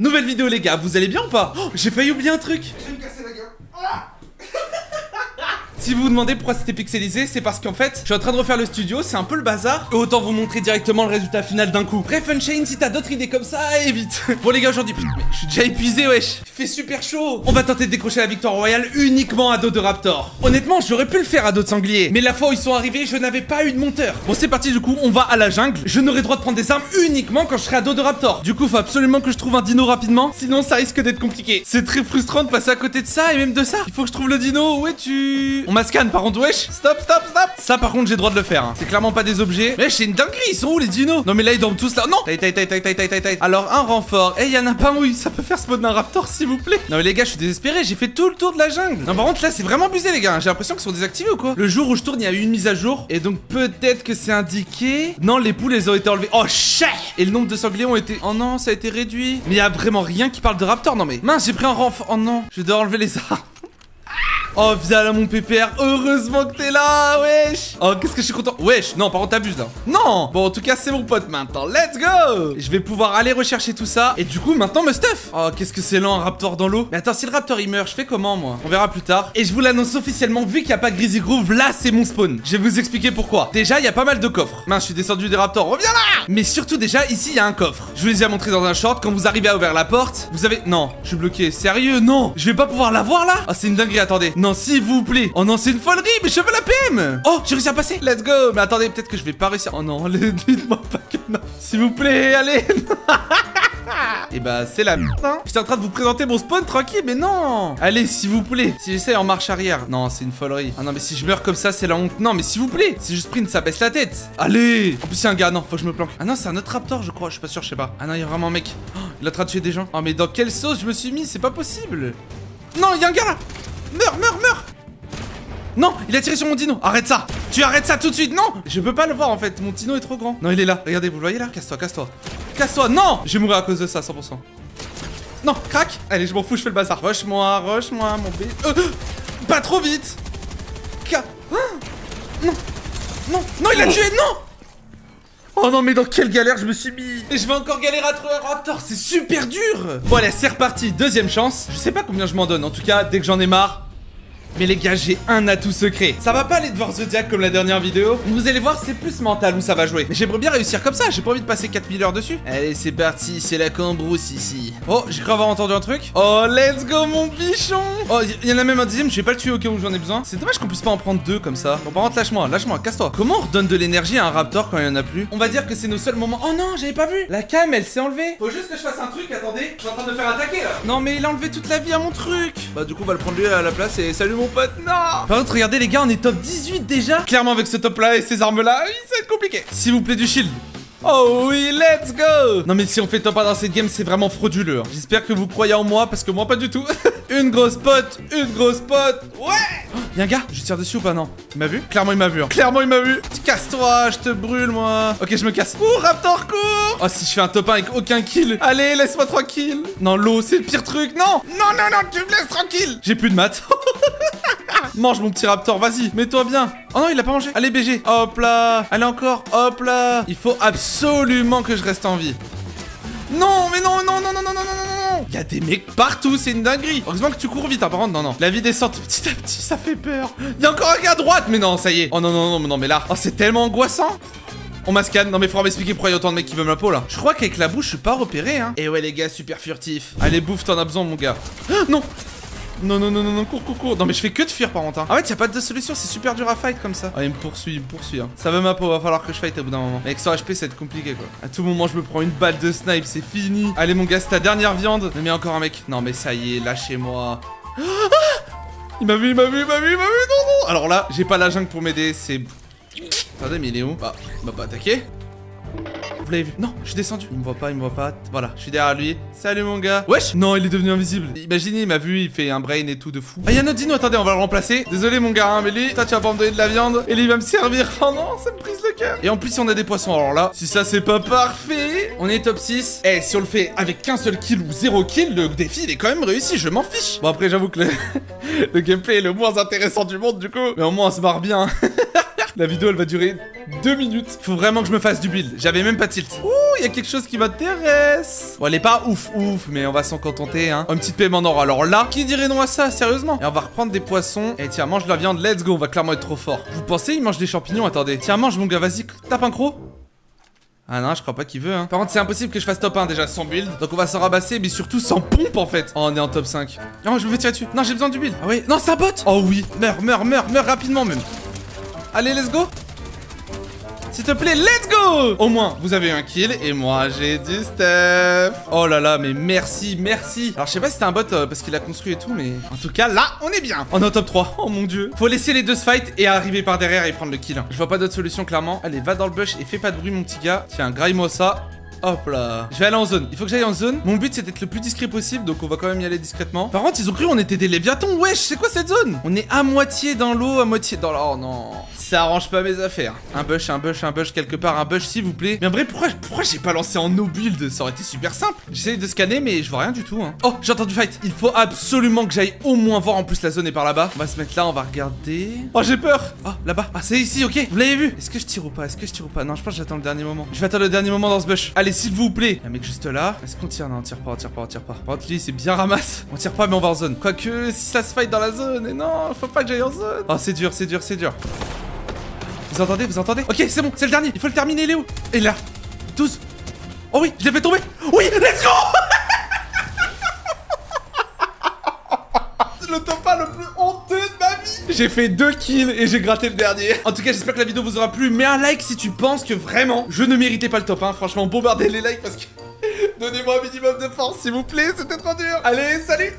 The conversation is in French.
Nouvelle vidéo les gars, vous allez bien ou pas? Oh, J'ai failli oublier un truc Je vais me casser la gueule. Si vous vous demandez pourquoi c'était pixelisé, c'est parce qu'en fait, je suis en train de refaire le studio, c'est un peu le bazar. Et autant vous montrer directement le résultat final d'un coup. Bref, Unchained, si t'as d'autres idées comme ça, évite. bon les gars, aujourd'hui, je suis déjà épuisé, wesh. Il fait super chaud. On va tenter de décrocher la victoire royale uniquement à dos de Raptor. Honnêtement, j'aurais pu le faire à dos de sanglier. Mais la fois où ils sont arrivés, je n'avais pas eu de monteur. Bon, c'est parti du coup, on va à la jungle. Je n'aurai droit de prendre des armes uniquement quand je serai à dos de Raptor. Du coup, faut absolument que je trouve un dino rapidement, sinon ça risque d'être compliqué. C'est très frustrant de passer à côté de ça et même de ça. Il faut que je trouve le dino. Où es-tu? M'a scan par contre, wesh. Stop, stop, stop. Ça par contre, j'ai droit de le faire. hein. C'est clairement pas des objets. Mais c'est une dinguerie, ils sont où les dinos? Non mais là ils dorment tous là. Non Taille, taille, taille. Alors un renfort. Eh, y en a pas un ça peut faire spawn un raptor s'il vous plaît. Non mais les gars, je suis désespéré, j'ai fait tout le tour de la jungle. Non par contre là, c'est vraiment abusé les gars. J'ai l'impression qu'ils sont désactivés ou quoi? Le jour où je tourne, il y a eu une mise à jour et donc peut-être que c'est indiqué. Non, les poules elles ont été enlevées. Oh shit Et le nombre de sangliers ont été Oh non, ça a été réduit. Mais il y a vraiment rien qui parle de raptor. Non mais mince, j'ai pris un renfort. Oh non, je dois enlever les armes. Oh, viens là, mon pépère. Heureusement que t'es là, wesh. Oh, qu'est-ce que je suis content. Wesh, non, par contre, t'abuses là. Non. Bon, en tout cas, c'est mon pote maintenant. Let's go. Je vais pouvoir aller rechercher tout ça. Et du coup, maintenant, me stuff. Oh, qu'est-ce que c'est lent, un raptor dans l'eau. Mais attends, si le raptor il meurt, je fais comment, moi? On verra plus tard. Et je vous l'annonce officiellement, vu qu'il n'y a pas Greasy Groove, là, c'est mon spawn. Je vais vous expliquer pourquoi. Déjà, il y a pas mal de coffres. Mince, je suis descendu des raptors. Reviens là. Mais surtout, déjà, ici, il y a un coffre. Je vous l'ai déjà montré dans un short. Quand vous arrivez à ouvrir la porte, vous avez. Non, je suis bloqué. Sérieux, non. Je vais pas pouvoir la voir là? Ah, c'est une dinguerie. Attendez. Non, s'il vous plaît. Oh non, c'est une folerie, mais je veux la PM Oh, j'ai réussi à passer Let's go Mais attendez, peut-être que je vais pas réussir. Oh non, dites-moi pas que non. S'il vous plaît, allez Et bah c'est la merde hein. J'étais en train de vous présenter mon spawn tranquille mais non Allez s'il vous plaît Si j'essaie en marche arrière Non c'est une folerie Ah non mais si je meurs comme ça c'est la honte Non mais s'il vous plaît Si je sprint ça baisse la tête Allez En plus c'est un gars non faut que je me planque Ah non c'est un autre raptor je crois Je suis pas sûr je sais pas Ah non il y a vraiment un mec oh, Il est en train de des gens Oh mais dans quelle sauce je me suis mis? C'est pas possible Non il y a un gars là Meurs meurs meurs non, il a tiré sur mon dino. Arrête ça. Tu arrêtes ça tout de suite. Non, je peux pas le voir en fait. Mon dino est trop grand. Non, il est là. Regardez, vous le voyez là? Casse-toi, casse-toi. Casse-toi. Non, je vais mourir à cause de ça, 100%. Non, crac. Allez, je m'en fous, je fais le bazar. Rush-moi, rush-moi, mon bébé. Euh, pas trop vite. Ca- Ah non, non, non, il a tué. Non. Oh non mais dans quelle galère je me suis mis Et je vais encore galérer à trouver un raptor, c'est super dur Bon allez c'est reparti, deuxième chance Je sais pas combien je m'en donne, en tout cas dès que j'en ai marre mais les gars, j'ai un atout secret. Ça va pas aller de voir Zodiac comme la dernière vidéo. Vous allez voir, c'est plus mental où ça va jouer. Mais j'aimerais bien réussir comme ça. J'ai pas envie de passer 4000 heures dessus. Allez, c'est parti. C'est la cambrousse ici. Oh, j'ai cru avoir entendu un truc. Oh, let's go, mon bichon. Oh, il y, en a même un dixième. Je vais pas le tuer au cas où j'en ai besoin. C'est dommage qu'on puisse pas en prendre deux comme ça. Bon, par contre, lâche-moi, lâche-moi, casse-toi. Comment on redonne de l'énergie à un raptor quand il y en a plus On va dire que c'est nos seuls moments. Oh non, j'avais pas vu. La cam, elle s'est enlevée. Faut juste que je fasse un truc. Attendez, je suis en train de me faire attaquer là. Non, mais il a enlevé toute la vie à mon truc. Bah, du coup, on va le prendre lui à la place et salut mon Non. Par contre, regardez les gars, on est top 18 déjà. Clairement, avec ce top là et ces armes là, oui, ça va être compliqué. S'il vous plaît, du shield. Oh oui, let's go Non mais si on fait top 1 dans cette game, c'est vraiment frauduleux. hein. J'espère que vous croyez en moi, parce que moi pas du tout. une grosse pote, une grosse pote, ouais Y'a un gars, je tire dessus ou pas non? Il m'a vu? Clairement il m'a vu. hein. Clairement il m'a vu. Casse-toi, je te brûle moi. Ok, je me casse. Ouh, Raptor cours Oh si je fais un top 1 avec aucun kill. Allez, laisse-moi tranquille. Non, l'eau, c'est le pire truc. Non Non, non, non, tu me laisses tranquille. J'ai plus de maths. Mange mon petit raptor, vas-y, mets-toi bien. Oh non, il a pas mangé. Allez, BG. Hop là. Allez encore. Hop là. Il faut absolument que je reste en vie. Non, mais non, non, non, non, non, non, non, non. Il y a des mecs partout, c'est une dinguerie. Heureusement que tu cours vite, hein, par contre. Non, non. La vie descend petit à petit, ça fait peur. Il y a encore un gars à droite, mais non, ça y est. Oh non, non, non, non, mais là. Oh, c'est tellement angoissant. On mascane. Non, mais faut m'expliquer pourquoi il y a autant de mecs qui veulent ma peau là. Je crois qu'avec la bouche, je suis pas repéré, hein. Et ouais, les gars, super furtif. Allez, bouffe, t'en as besoin, mon gars. Non, non, non, non, non, non, cours, cours, cours. Non, mais je fais que de fuir par contre. Hein. En fait, y a pas de solution, c'est super dur à fight comme ça. Ah, il me poursuit, il me poursuit. Hein. Ça veut ma peau, va falloir que je fight au bout d'un moment. Mais avec son HP, ça va être compliqué quoi. À tout moment, je me prends une balle de snipe, c'est fini. Allez, mon gars, c'est ta dernière viande. Mais, mais encore un mec. Non, mais ça y est, lâchez-moi. Ah il m'a vu, il m'a vu, il m'a vu, il m'a vu, non, non. Alors là, j'ai pas la jungle pour m'aider, c'est. Attendez, mais il est où? Bah, il m'a pas attaqué. Vous l'avez vu Non, je suis descendu. Il me voit pas, il me voit pas. Voilà, je suis derrière lui. Salut mon gars. Wesh Non, il est devenu invisible. Imaginez, il m'a vu, il fait un brain et tout de fou. Ah, il y a notre dino, attendez, on va le remplacer. Désolé mon gars, hein, mais lui, toi tu vas pas me donner de la viande. Et lui il va me servir. Oh non, ça me brise le cœur. Et en plus, on a des poissons. Alors là, si ça c'est pas parfait, on est top 6. Eh, si on le fait avec qu'un seul kill ou zéro kill, le défi il est quand même réussi, je m'en fiche. Bon, après, j'avoue que le... le gameplay est le moins intéressant du monde du coup. Mais au moins, on se marre bien. La vidéo elle va durer deux minutes. Faut vraiment que je me fasse du build. J'avais même pas tilt. Ouh, y a quelque chose qui m'intéresse. Bon, elle est pas ouf, ouf, mais on va s'en contenter, hein. Un petit paiement d'or. Alors là, qui dirait non à ça, sérieusement? Et on va reprendre des poissons. Et tiens, mange de la viande, let's go, on va clairement être trop fort. Vous pensez, il mange des champignons? Attendez. Tiens, mange mon gars, vas-y, tape un croc. Ah non, je crois pas qu'il veut, hein. Par contre, c'est impossible que je fasse top 1 déjà sans build. Donc on va s'en rabasser, mais surtout sans pompe en fait. Oh, on est en top 5. Non, je me fais tirer dessus. Non, j'ai besoin du build. Ah oui. Non, c'est un bot. Oh oui. Meurs, meurs, meurs, meurs rapidement même. Allez, let's go. S'il te plaît, let's go Au moins, vous avez un kill et moi j'ai du stuff. Oh là là, mais merci, merci. Alors je sais pas si c'était un bot euh, parce qu'il a construit et tout, mais en tout cas là, on est bien. On est en top 3. Oh mon dieu. Faut laisser les deux se fight et arriver par derrière et prendre le kill. Je vois pas d'autre solution clairement. Allez, va dans le bush et fais pas de bruit mon petit gars. Tiens, graille-moi ça. Hop là. Je vais aller en zone. Il faut que j'aille en zone. Mon but c'est d'être le plus discret possible, donc on va quand même y aller discrètement. Par contre, ils ont cru on était des léviathons. Wesh, c'est quoi cette zone? On est à moitié dans l'eau, à moitié dans l'eau. Oh non. Ça arrange pas mes affaires. Un bush, un bush, un bush quelque part, un bush s'il vous plaît. Mais en vrai, pourquoi, pourquoi j'ai pas lancé en no build Ça aurait été super simple. J'essaye de scanner, mais je vois rien du tout. Hein. Oh, j'ai entendu fight. Il faut absolument que j'aille au moins voir. En plus, la zone est par là-bas. On va se mettre là, on va regarder. Oh, j'ai peur. Oh, là-bas. Ah, c'est ici, ok. Vous l'avez vu? Est-ce que je tire ou pas? Est-ce que je tire ou pas? Non, je pense que j'attends le dernier moment. Je vais attendre le dernier moment dans ce bush. Allez, s'il vous plaît. Un mec juste là. Est-ce qu'on tire? Non, on tire pas, on tire pas, on tire pas. Par contre, lui, c'est bien ramasse. On tire pas, mais on va en zone. Quoique, si ça se fight dans la zone, et non, faut pas que j'aille en zone. Oh, c'est dur, c'est dur, c'est dur. Vous entendez Vous entendez? Ok, c'est bon, c'est le dernier. Il faut le terminer, Léo. Et là, 12. Oh oui, je l'ai fait tomber. Oui, let's go C'est le top 1 le plus honteux de ma vie. J'ai fait deux kills et j'ai gratté le dernier. En tout cas, j'espère que la vidéo vous aura plu. Mets un like si tu penses que vraiment je ne méritais pas le top 1. Franchement, bombardez les likes parce que. Donnez-moi un minimum de force, s'il vous plaît, c'était trop dur. Allez, salut